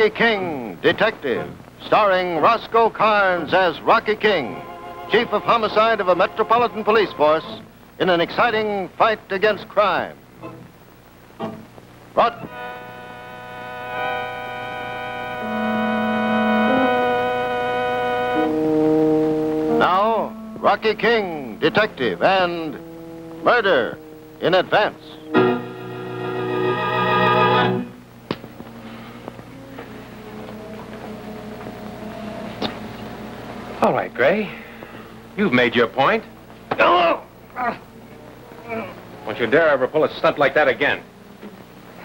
Rocky King, Detective, starring Roscoe Karns as Rocky King, Chief of Homicide of a Metropolitan Police Force in an exciting fight against crime. Rod. Now, Rocky King, Detective, and Murder in Advance. All right, Gray. You've made your point. Don't you dare ever pull a stunt like that again.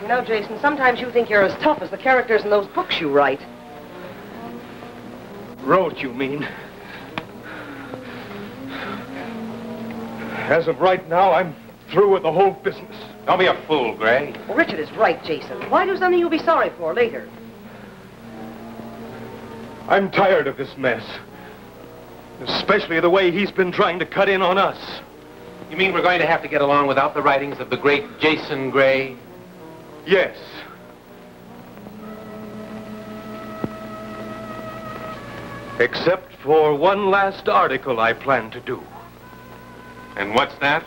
You know, Jason, sometimes you think you're as tough as the characters in those books you write. Wrote, you mean? As of right now, I'm through with the whole business. Don't be a fool, Gray. Well, Richard is right, Jason. Why do something you'll be sorry for later? I'm tired of this mess. Especially the way he's been trying to cut in on us. You mean we're going to have to get along without the writings of the great Jason Gray? Yes. Except for one last article I plan to do. And what's that?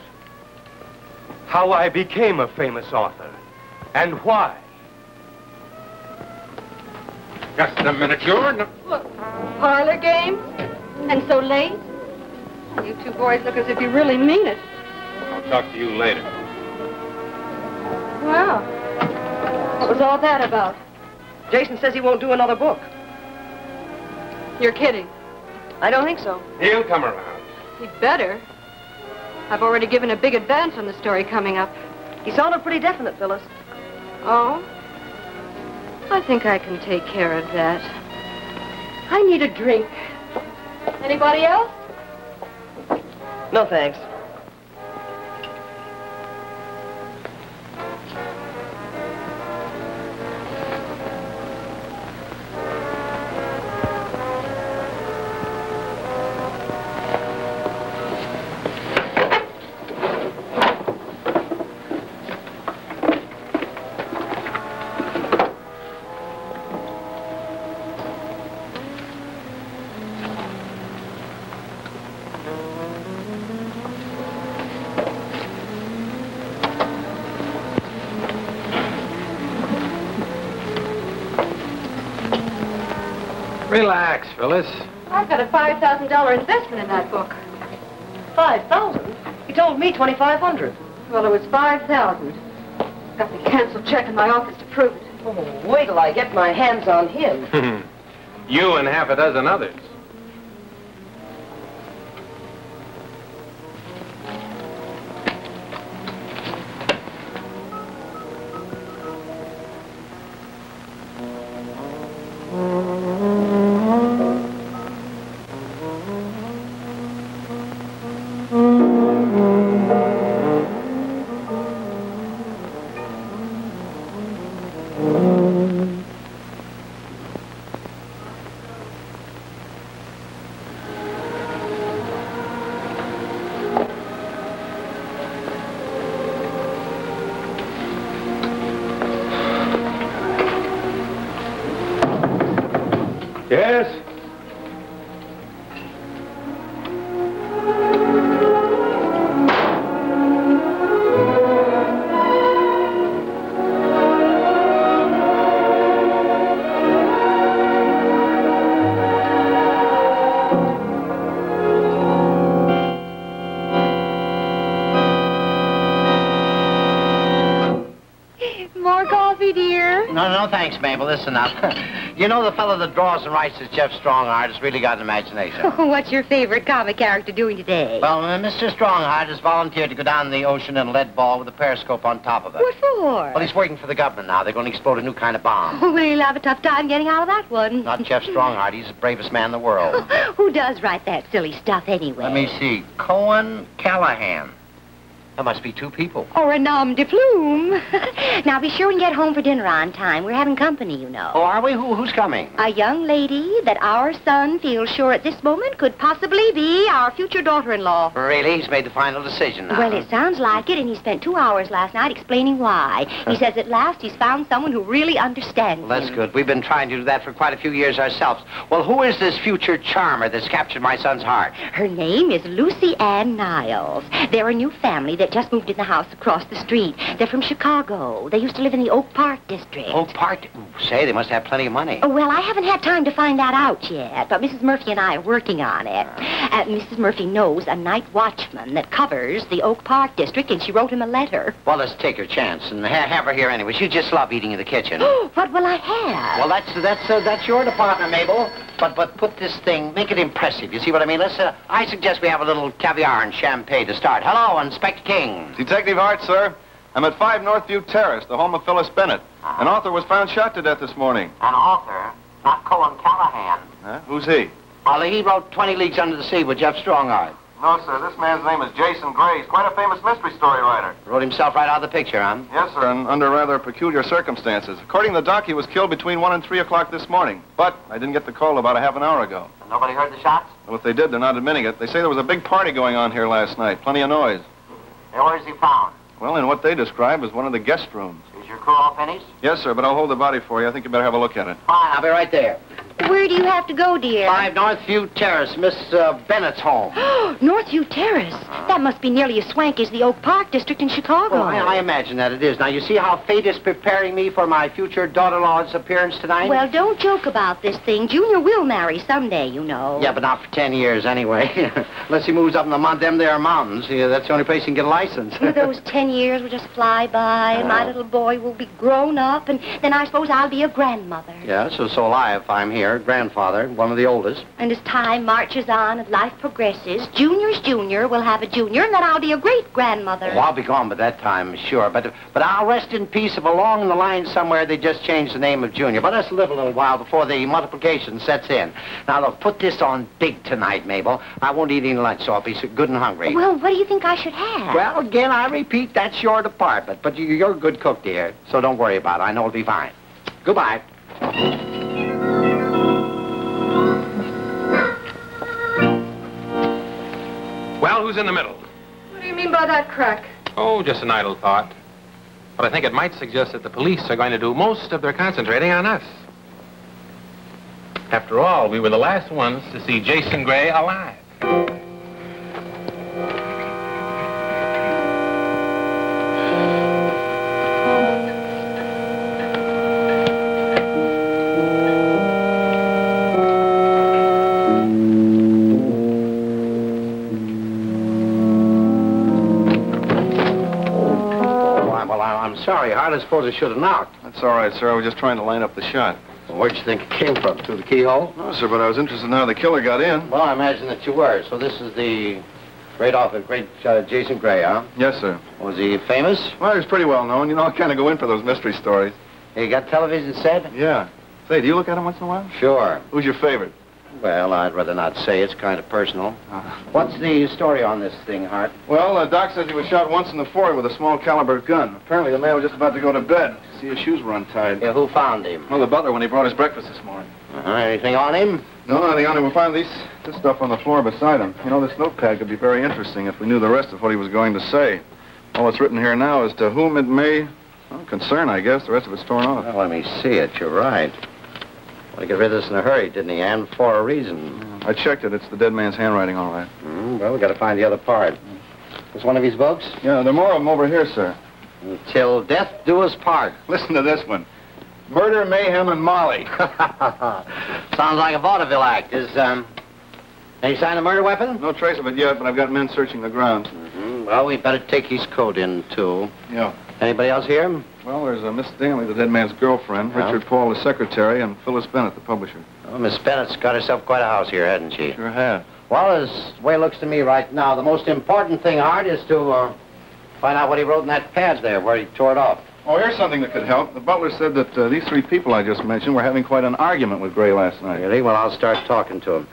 How I became a famous author. And why. Just a minute, you're... Look, parlor games? And so late? You two boys look as if you really mean it. I'll talk to you later. Well, what was all that about? Jason says he won't do another book. You're kidding. I don't think so. He'll come around. He'd better. I've already given a big advance on the story coming up. He sounded pretty definite, Phyllis. Oh? I think I can take care of that. I need a drink. Anybody else? No, thanks. Phyllis. I've got a $5,000 investment in that book. Five thousand? He told me twenty-five hundred. Well, it was 5000 Got the canceled check in my office to prove it. Oh, wait till I get my hands on him. you and half a dozen others. No, no, thanks, Mabel. This is enough. you know the fellow that draws and writes is Jeff Strongheart has really got an imagination. What's your favorite comic character doing today? well, uh, Mr. Strongheart has volunteered to go down the ocean in a lead ball with a periscope on top of it. What for? Well, he's working for the government now. They're going to explode a new kind of bomb. Oh, well, he'll have a tough time getting out of that one. Not Jeff Strongheart. He's the bravest man in the world. Who does write that silly stuff anyway? Let me see. Cohen Callahan. There must be two people. Or a nom de plume. now be sure and get home for dinner on time. We're having company, you know. Oh, are we? Who, who's coming? A young lady that our son feels sure at this moment could possibly be our future daughter-in-law. Really? He's made the final decision now. Well, it sounds like it, and he spent two hours last night explaining why. He says at last he's found someone who really understands Well, that's him. good. We've been trying to do that for quite a few years ourselves. Well, who is this future charmer that's captured my son's heart? Her name is Lucy Ann Niles. They're a new family that just moved in the house across the street. They're from Chicago. They used to live in the Oak Park district. Oh, part. Ooh, Say, they must have plenty of money. Oh, well, I haven't had time to find that out yet, but Mrs. Murphy and I are working on it. Uh, Mrs. Murphy knows a night watchman that covers the Oak Park district, and she wrote him a letter. Well, let's take her chance and ha- have her here anyway. She just love eating in the kitchen. what will I have? Well, that's that's uh, that's your department, Mabel. But but put this thing, make it impressive. You see what I mean? Let's. Uh, I suggest we have a little caviar and champagne to start. Hello, Inspector King. Detective Hart, sir. I'm at 5 Northview Terrace, the home of Phyllis Bennett. Ah. An author was found shot to death this morning. An author, not Colin Callahan. Huh? Who's he? Well, he wrote 20 Leagues Under the Sea with Jeff Strongheart. No, sir. This man's name is Jason Gray. He's quite a famous mystery story writer. Wrote himself right out of the picture, huh? Yes, sir, and under rather peculiar circumstances. According to the doc, he was killed between 1 and 3 o'clock this morning. But I didn't get the call about a half an hour ago. Nobody heard the shots? Well, if they did, they're not admitting it. They say there was a big party going on here last night. Plenty of noise. And where's he found? Well, in what they describe as one of the guest rooms. Is your crew all finished? Yes, sir, but I'll hold the body for you. I think you better have a look at it. Fine, I'll be right there. Where do you have to go, dear? Five Northview Terrace, Miss uh, Bennett's home. Oh, Northview Terrace. That must be nearly as swanky as the Oak Park district in Chicago. Well, I, I imagine that it is. Now, you see how fate is preparing me for my future daughter-in-law's appearance tonight? Well, don't joke about this thing. Junior will marry someday, you know. Yeah, but not for ten years anyway. Unless he moves up in the mount, them there mountains. Yeah, that's the only place he can get a license. Those ten years will just fly by, and my Oh. little boy will be grown up, and then I suppose I'll be a grandmother. yeah, so so will I if I'm here, grandfather, one of the oldest. And as time marches on and life progresses, Junior's Junior will have a junior, and then I'll be a great grandmother. Well, I'll be gone by that time, sure. But but I'll rest in peace if along the line somewhere they just changed the name of Junior. But let's live a little while before the multiplication sets in. Now, look, put this on big tonight, Mabel. I won't eat any lunch, so I'll be good and hungry. Well, what do you think I should have? Well, again, I repeat, that's your department. But you, you're a good cook, dear, so don't worry about it. I know it'll be fine. Goodbye. Well, who's in the middle? What do you mean by that crack? Oh, just an idle thought. But I think it might suggest that the police are going to do most of their concentrating on us. After all, we were the last ones to see Jason Gray alive. Suppose I should have knocked. That's all right, sir. I was just trying to line up the shot. Well, where'd you think it came from? Through the keyhole? No, sir, but I was interested in how the killer got in. Well, I imagine that you were. So this is the great author, great uh, Jason Gray, huh? Yes, sir. Was he famous? Well, he was pretty well known. You know, I kind of go in for those mystery stories. He got television set? Yeah. Say, do you look at him once in a while? Sure. Who's your favorite? Well, I'd rather not say. It's kind of personal. Uh, What's the story on this thing, Hart? well, uh, Doc says he was shot once in the forehead with a small caliber gun. Apparently, the man was just about to go to bed. See, his shoes were untied. Yeah, who found him? Well, the butler when he brought his breakfast this morning. Uh-huh. Anything on him? No, no, on him. we find these this stuff on the floor beside him. You know, this notepad could be very interesting if we knew the rest of what he was going to say. All that's written here now is to whom it may well, concern, I guess. The rest of it's torn off. Well, let me see it. You're right. Well, he got rid of this in a hurry, didn't he? And for a reason. I checked it. It's the dead man's handwriting, all right. Mm, well, we got to find the other part. It's one of his books? Yeah, there are more of them over here, sir. Until death do us part. Listen to this one. Murder, mayhem, and Molly. Sounds like a vaudeville act. Is, um, any sign of murder weapon? No trace of it yet, but I've got men searching the grounds. hmm Well, we better take his coat in, too. Yeah. Anybody else here? Well, there's uh, Miss Stanley, the dead man's girlfriend, Yeah. Richard Paul, the secretary, and Phyllis Bennett, the publisher. Oh, Miss Bennett's got herself quite a house here, hasn't she? Sure have. Well, as the way it looks to me right now, the most important thing, Art, is to uh, find out what he wrote in that pad there, where he tore it off. Oh, here's something that could help. The butler said that uh, these three people I just mentioned were having quite an argument with Gray last night. Really? Well, I'll start talking to him.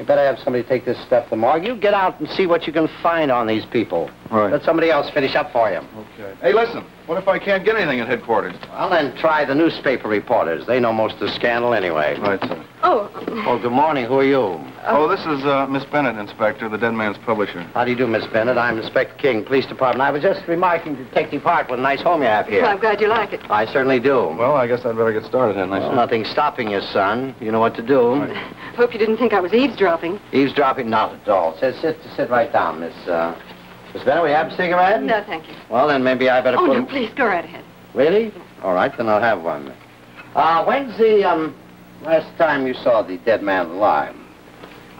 You better have somebody take this stuff to morgue. You get out and see what you can find on these people. Right. Let somebody else finish up for you. Okay. Hey, listen. What if I can't get anything at headquarters? Well, then try the newspaper reporters. They know most of the scandal anyway. Right, sir. Oh, Oh, good morning. Who are you? Oh, this is uh, Miss Bennett, Inspector, the dead man's publisher. How do you do, Miss Bennett? I'm Inspector King, Police Department. I was just remarking to Detective Hart what a nice home you have here. well, I'm glad you like it. I certainly do. Well, I guess I'd better get started, hadn't I, Well, nothing's stopping you, son. You know what to do. Hope you didn't think I was eavesdropping. Eavesdropping, not at all. Sit, sit, sit right down, Miss, uh... Miss Bennett, we have a cigarette? No, thank you. Well, then maybe I better Oh, put... no, please, go right ahead. Really? All right, then I'll have one. Uh, when's the, um, last time you saw the dead man alive?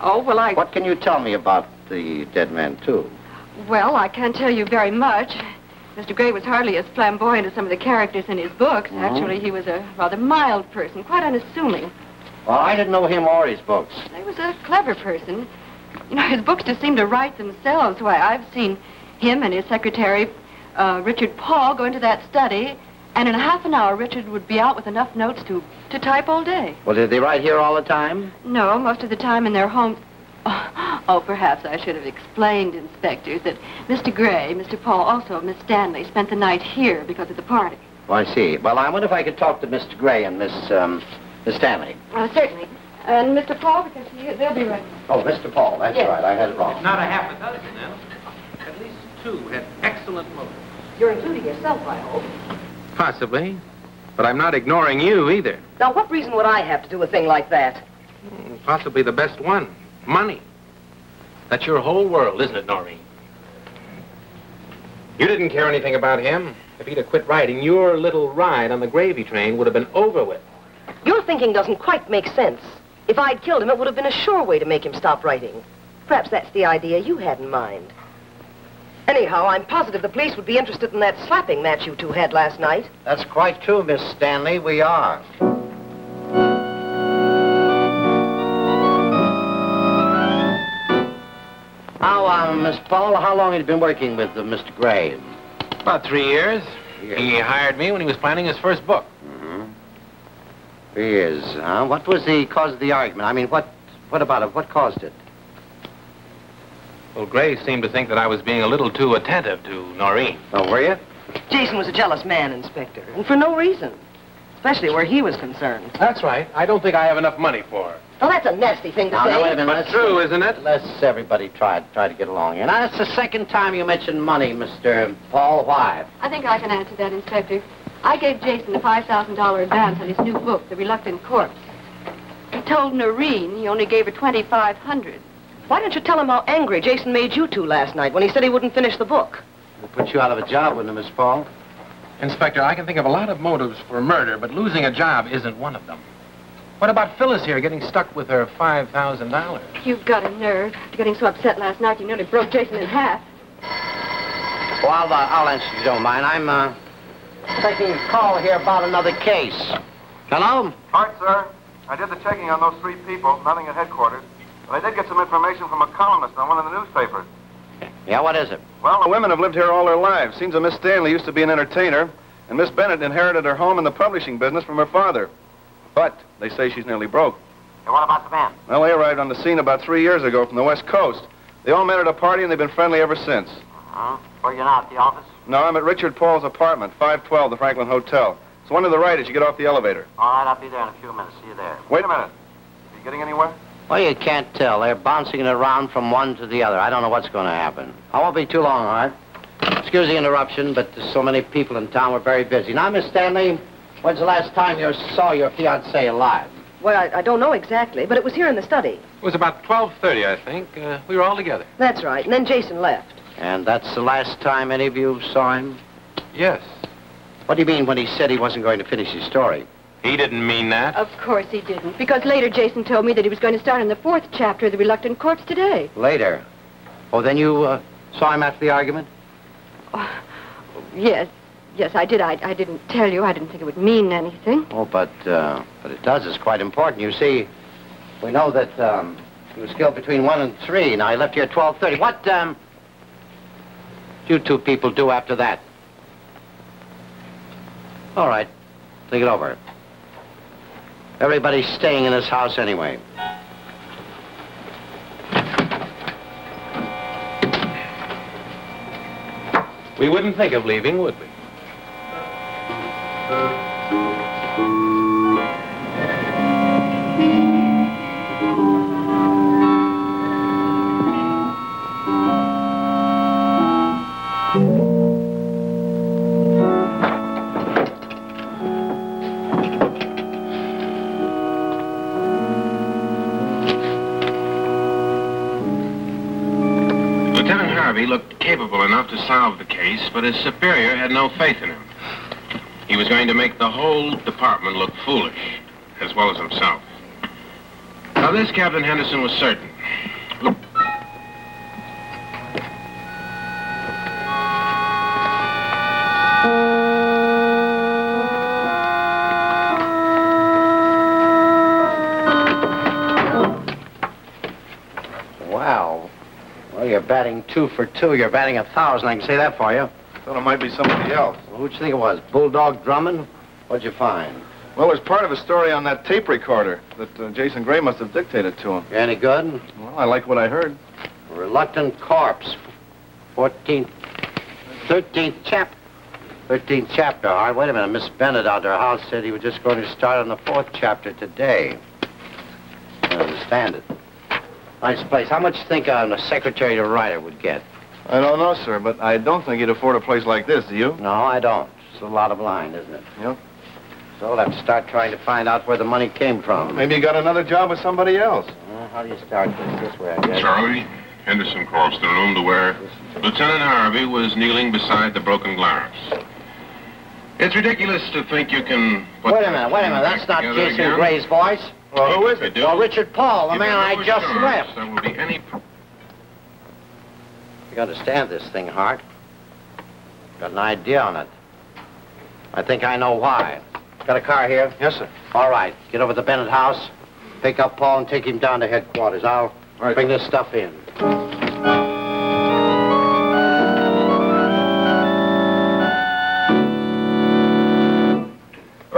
Oh, well, I... What can you tell me about the dead man, too? Well, I can't tell you very much. Mr. Gray was hardly as flamboyant as some of the characters in his books. Mhm. Actually, he was a rather mild person, quite unassuming. Well, I didn't know him or his books. He was a clever person. You know, his books just seem to write themselves. Why, I've seen him and his secretary, uh, Richard Paul, go into that study, and in a half an hour, Richard would be out with enough notes to, to type all day. Well, did they write here all the time? No, most of the time in their homes. Oh, perhaps I should have explained, Inspector, that Mr. Gray, Mr. Paul, also Miss Stanley, spent the night here because of the party. Oh, I see. Well, I wonder if I could talk to Mr. Gray and Miss, um, Miss Stanley. Uh, certainly. And Mr. Paul, because he, they'll be ready. Oh, Mr. Paul, that's Yes. right. I had it wrong. Not a half a dozen, then. At least two had excellent motives. You're including yourself, I hope. Possibly. But I'm not ignoring you either. Now, what reason would I have to do a thing like that? Mm, Possibly the best one. Money. That's your whole world, isn't it, Noreen? You didn't care anything about him. If he'd have quit writing, your little ride on the gravy train would have been over with. Your thinking doesn't quite make sense. If I'd killed him, it would have been a sure way to make him stop writing. Perhaps that's the idea you had in mind. Anyhow, I'm positive the police would be interested in that slapping match you two had last night. That's quite true, Miss Stanley. We are. How, um, Miss Paul, how long have you been working with uh, Mr. Gray? About three years. Years. He hired me when he was planning his first book. Three years, huh? What was the cause of the argument? I mean, what, what about it? What caused it? Well, Gray seemed to think that I was being a little too attentive to Noreen. Oh, were you? Jason was a jealous man, Inspector, and for no reason. Especially where he was concerned. That's right. I don't think I have enough money for her. Well, that's a nasty thing to Now, say. now, wait a minute. But Let's- true, isn't it? Let's everybody try, try to get along here. Now, that's the second time you mentioned money, Mr. Paul. Why? I think I can answer that, Inspector. I gave Jason a $5,000 advance on his new book, The Reluctant Corpse. He told Noreen he only gave her 2500 Why don't you tell him how angry Jason made you two last night when he said he wouldn't finish the book? We'll put you out of a job, wouldn't it, Miss Paul? Inspector, I can think of a lot of motives for murder, but losing a job isn't one of them. What about Phyllis here getting stuck with her $5,000? You've got a nerve. After getting so upset last night, you nearly broke Jason in half. Well, I'll, uh, I'll answer if you don't mind. I'm, uh, taking a call here about another case. Hello? All right, sir. I did the checking on those three people, nothing at headquarters. But I did get some information from a columnist on one of the newspapers. Yeah, what is it? Well, the women have lived here all their lives. Seems that Miss Stanley used to be an entertainer, and Miss Bennett inherited her home and the publishing business from her father. But they say she's nearly broke. And what about the man? Well, they arrived on the scene about three years ago from the West Coast. They all met at a party, and they've been friendly ever since. Uh-huh. Where you not at the office? No, I'm at Richard Paul's apartment, 512, the Franklin Hotel. It's one to the right as you get off the elevator. All right, I'll be there in a few minutes. See you there. Wait a minute. Are you getting anywhere? Well, you can't tell. They're bouncing it around from one to the other. I don't know what's going to happen. I won't be too long, all right? Excuse the interruption, but there's so many people in town. We're very busy. Now, Miss Stanley, when's the last time you saw your fiancé alive? Well, I, I don't know exactly, but it was here in the study. It was about 12.30, I think. Uh, we were all together. That's right. And then Jason left. And that's the last time any of you saw him? Yes. What do you mean when he said he wasn't going to finish his story? He didn't mean that. Of course he didn't, because later Jason told me that he was going to start on the fourth chapter of The Reluctant Corpse today. Later. Oh, then you uh, saw him after the argument? Oh, Yes, yes, I did. I, I didn't tell you. I didn't think it would mean anything. Oh, but, uh, but it does. It's quite important. You see, we know that, um, he was killed between 1 and 3. Now, he left here at 12.30. What, um, did you two people do after that. All right. Think it over. Everybody's staying in this house anyway. We wouldn't think of leaving, would we? Harvey looked capable enough to solve the case, but his superior had no faith in him. He was going to make the whole department look foolish, as well as himself. Now, this Captain Henderson was certain. Batting two for two. You're batting a thousand. I can say that for you. Thought it might be somebody else. Well, who'd you think it was? Bulldog Drummond? What'd you find? Well, was part of a story on that tape recorder that uh, Jason Gray must have dictated to him. You any good? Well, I like what I heard. Reluctant corpse. 14th, 13th chap. 13th chapter. All right, wait a minute. Miss Bennett out there house said he was just going to start on the fourth chapter today. I understand it. Nice place. How much you think uh, a secretary to writer would get? I don't know, sir, but I don't think he'd afford a place like this, do you? No, I don't. It's a lot of line, isn't it? Yep. So we'll have to start trying to find out where the money came from. Maybe he got another job with somebody else. Uh, how do you start this? This way, I guess. Charlie, Henderson crossed the room to where Lieutenant Harvey was kneeling beside the broken glass. It's ridiculous to think you can put Wait a minute, wait a minute. That's not Jason. Gray's voice. Well, who is it? Well, Richard Paul, the you man I just left. There will be any You understand this thing, Hart? Got an idea on it. I think I know why. Got a car here? Yes, sir. All right. Get over to the Bennett house, pick up Paul, and take him down to headquarters. I'll right. bring this stuff in.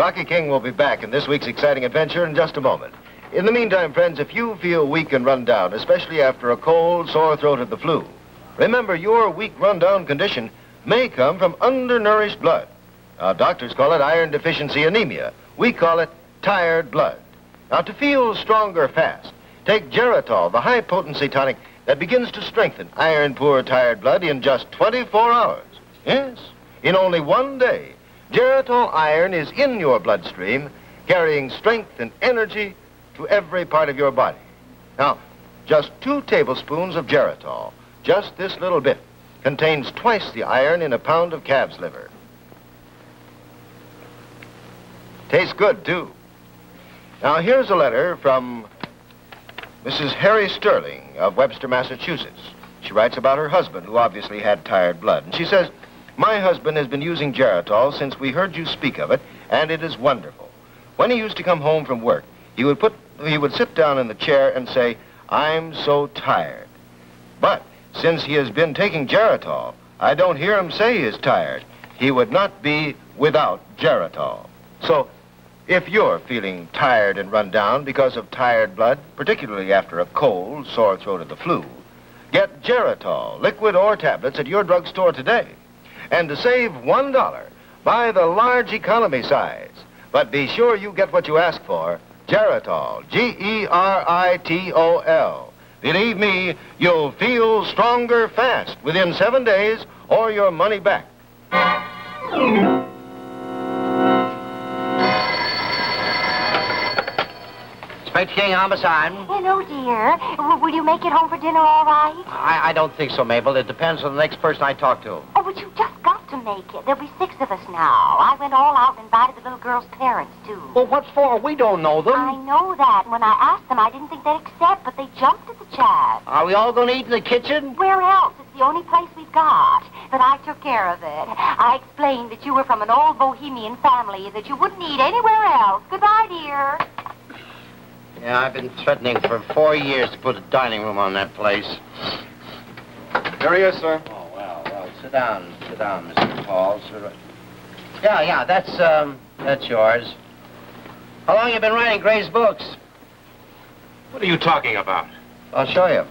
Rocky King will be back in this week's exciting adventure in just a moment. In the meantime, friends, if you feel weak and run down, especially after a cold, sore throat, or the flu, remember your weak, run-down condition may come from undernourished blood. Now, doctors call it iron deficiency anemia. We call it tired blood. Now, to feel stronger fast, take Geritol, the high-potency tonic that begins to strengthen iron-poor, tired blood in just 24 hours. Yes, in only one day, Geritol iron is in your bloodstream, carrying strength and energy to every part of your body. Now, just two tablespoons of Geritol, just this little bit, contains twice the iron in a pound of calf's liver. Tastes good, too. Now, here's a letter from Mrs. Harry Sterling of Webster, Massachusetts. She writes about her husband, who obviously had tired blood. And she says, My husband has been using Geritol since we heard you speak of it, and it is wonderful. When he used to come home from work, he would put he would sit down in the chair and say, I'm so tired. But since he has been taking Geritol, I don't hear him say he is tired. He would not be without Geritol. So if you're feeling tired and run down because of tired blood, particularly after a cold, sore throat, or the flu, get Geritol, liquid or tablets, at your drugstore today. And to save $1, buy the large economy size. But be sure you get what you ask for, Geritol, E G-E-R-I-T-O-L. Believe me, you'll feel stronger fast within seven days or your money back. King, homicide. Hello, dear. W- will you make it home for dinner all right? I, I don't think so, Mabel. It depends on the next person I talk to. Oh, but you just got to make it. There'll be six of us now. I went all out and invited the little girl's parents, too. Well, what for? We don't know them. I know that. When I asked them, I didn't think they'd accept, but they jumped at the chance. Are we all going to eat in the kitchen? Where else? It's the only place we've got. But I took care of it. I explained that you were from an old bohemian family, and that you wouldn't eat anywhere else. Goodbye, dear. Yeah, I've been threatening for four years to put a dining room on that place. Here he is, sir. Oh, well, well, sit down. Sit down, Mr. Paul. Sit Yeah, yeah, that's, um, that's yours. How long you been writing Gray's books? What are you talking about? I'll show you.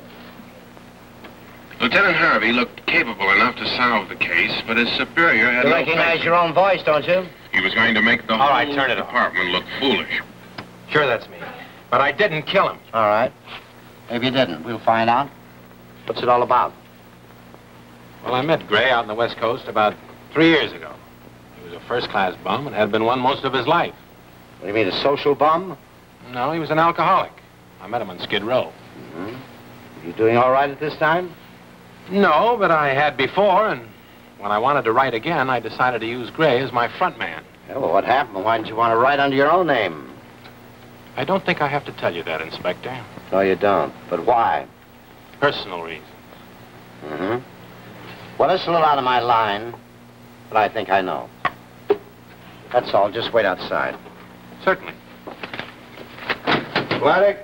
Lieutenant Lieutenant Harvey looked capable enough to solve the case, but his superior had You no recognize faith. your own voice, don't you? He was going to make the All whole right, turn it off. department look foolish. Sure, that's me. But I didn't kill him. All right. Maybe you didn't. We'll find out. What's it all about? Well, I met Gray out on the West Coast about three years ago. He was a first-class bum and had been one most of his life. What do you mean, a social bum? No, he was an alcoholic. I met him on Skid Row. Mhm. You doing all right at this time? No, but I had before, and when I wanted to write again, I decided to use Gray as my front man. Yeah, well, what happened? Why didn't you want to write under your own name? I don't think I have to tell you that, Inspector. No, you don't. But why? Personal reasons. Mm-hmm. Well, it's a little out of my line, but I think I know. That's all. Just wait outside. Certainly. Vladik?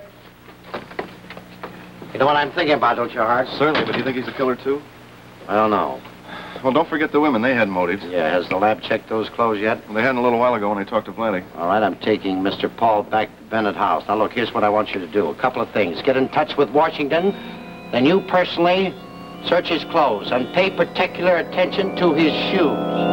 You know what I'm thinking about, don't you, Hart? Certainly, but do you think he's a killer, too? I don't know. Well, don't forget the women. They had motives. Yeah, has the lab checked those clothes yet? Well, they hadn't a little while ago when I talked to Vladik. All right, I'm taking Mr. Paul back to Bennett House. Now, look, here's what I want you to do. A couple of things. Get in touch with Washington, then you personally search his clothes and pay particular attention to his shoes.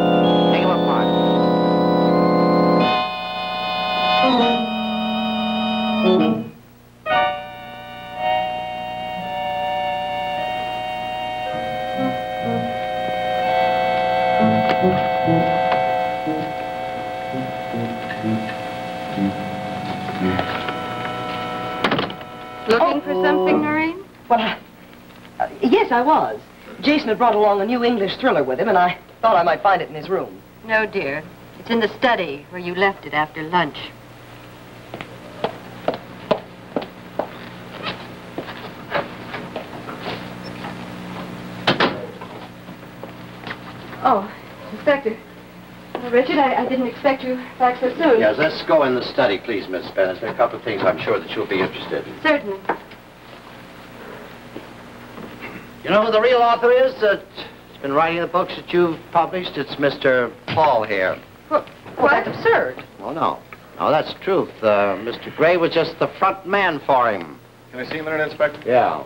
I was. Jason had brought along a new English thriller with him, and I thought I might find it in his room. No, dear. It's in the study where you left it after lunch. Oh, Inspector. Uh, Richard, I, I didn't expect you back so soon. Yes, let's go in the study, please, Miss Bennett. There are a couple of things I'm sure that you'll be interested in. Certainly. You know who the real author is that's been writing the books that you've published? It's Mr. Paul here. Well, well that's absurd. Well, no. No, that's the truth. Uh, Mr. Gray was just the front man for him. Can I see him, Internet Inspector? Yeah.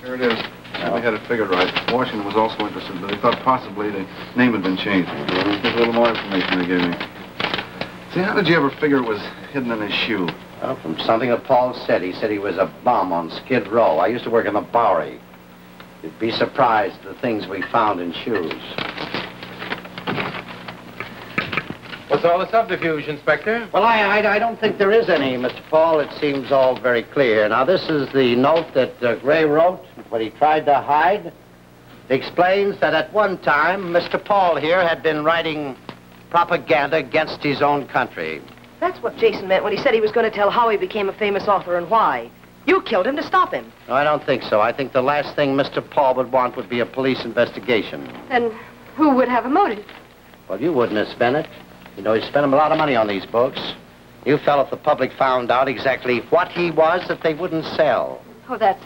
Here it is. They had it figured right. Washington was also interested, but they thought possibly the name had been changed. Here's a little more information they gave me. See, how did you ever figure it was hidden in his shoe? Well, from something that Paul said, he said he was a bum on Skid Row. I used to work in the Bowery. You'd be surprised at the things we found in shoes. What's all the subterfuge, Inspector? Well, I, I, I don't think there is any, Mr. Paul. It seems all very clear. Now, this is the note that uh, Gray wrote when he tried to hide. It explains that at one time, Mr. Paul here had been writing propaganda against his own country. That's what Jason meant when he said he was going to tell how he became a famous author and why. You killed him to stop him. No, I don't think so. I think the last thing Mr. Paul would want would be a police investigation. Then who would have a motive? Well, you would, Miss Bennett. You know, he spent a lot of money on these books. You felt if the public found out exactly what he was, that they wouldn't sell. Oh, that's,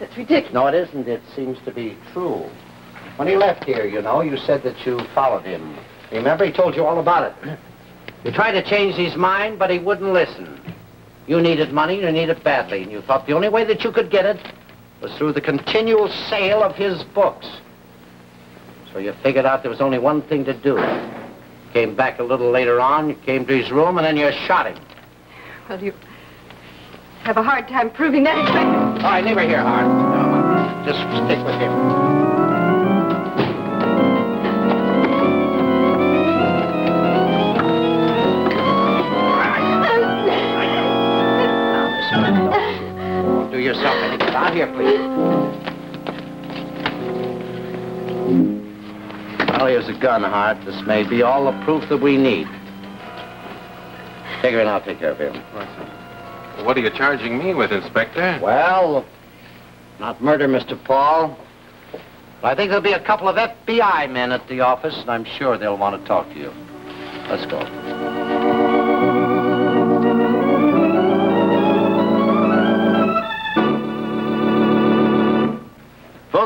that's ridiculous. No, it isn't. It seems to be true. When he left here, you know, you said that you followed him. Remember, he told you all about it. You tried to change his mind, but he wouldn't listen. You needed money, you needed it badly, and you thought the only way that you could get it was through the continual sale of his books. So you figured out there was only one thing to do. Came back a little later on, you came to his room, and then you shot him. Well, you have a hard time proving that. All right, leave her here, Hart. No, just stick with him. Any good. Out here, please. Well, here's a gun, Hart. This may be all the proof that we need. Take her and I'll take care of him. What are you charging me with, Inspector? Well, not murder, Mr. Paul. I think there'll be a couple of FBI men at the office, and I'm sure they'll want to talk to you. Let's go.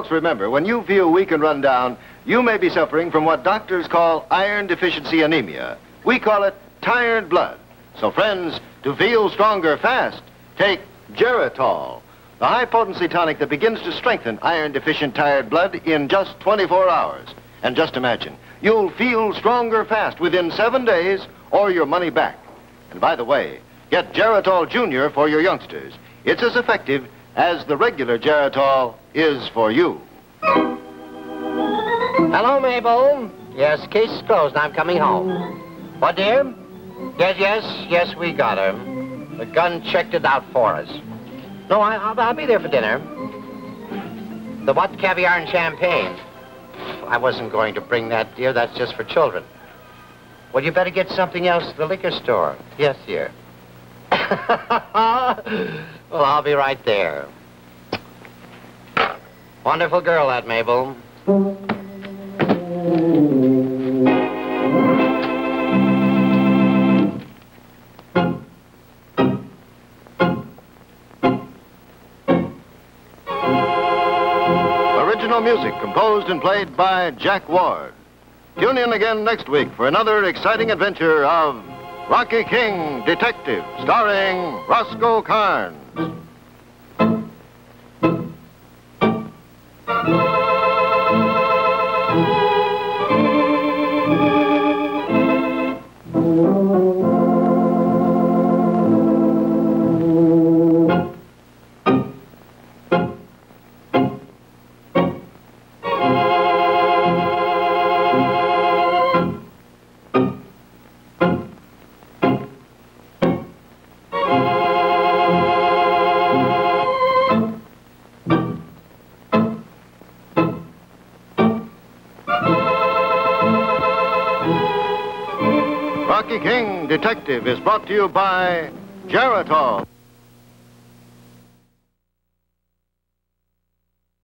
Folks, remember, when you feel weak and run down, you may be suffering from what doctors call iron deficiency anemia. We call it tired blood. So, friends, to feel stronger fast, take Geritol. the high-potency tonic that begins to strengthen iron-deficient tired blood in just 24 hours. And just imagine, you'll feel stronger fast within seven days or your money back. And by the way, get Geritol Junior for your youngsters. It's as effective as the regular Geritol is for you. Hello, Mabel. Yes, case is closed. I'm coming home. What, dear? Yes, yes, yes, we got her. The gun checked it out for us. No, I, I'll, I'll be there for dinner. The what? Caviar and champagne. I wasn't going to bring that, dear. That's just for children. Well, you better get something else at the liquor store. Yes, dear. well, I'll be right there. Wonderful girl, that Mabel. Original music composed and played by Jack Ward. Tune in again next week for another exciting adventure of Rocky King Detective, starring Roscoe Karns. Brought to you by Geritol.